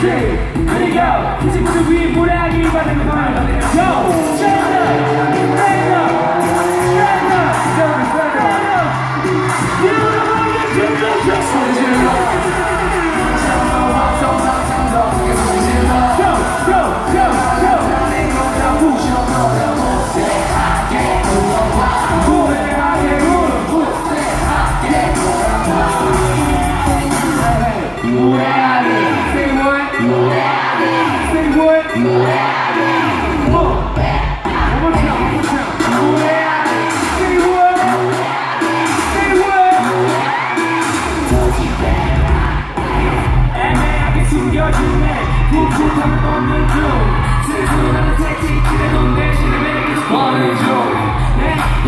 그리고 지금 위 무례하게 입안에 그만 Yo! Stand up! Stand up! Stand up! Stand up! Stand up! Stand up! Yeah. Say what?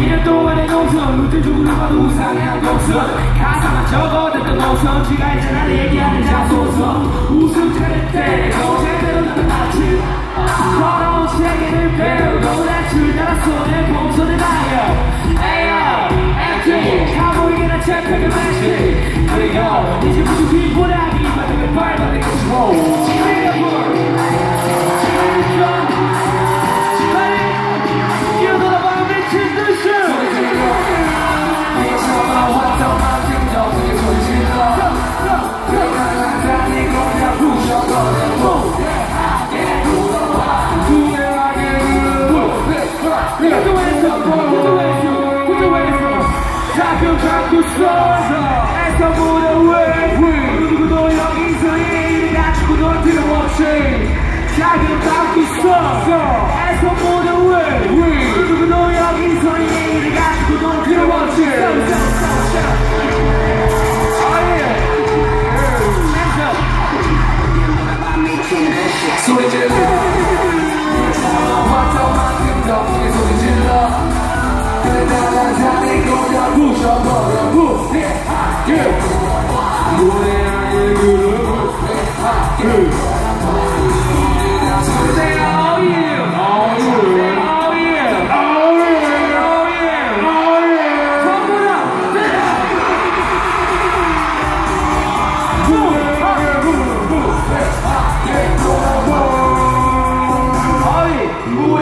1년 동안의 농성 물들 죽으려 봐도 우상한 농성 가사만 적어댔던 농성 지가 있잖아 내 얘기하는 자소서. 웃음 잘했대 Caco Souza Essa muda o erro Tudo do Yogi Zanin Gato no dá Watching Jagan Caco Souza Essa muda Aleluia.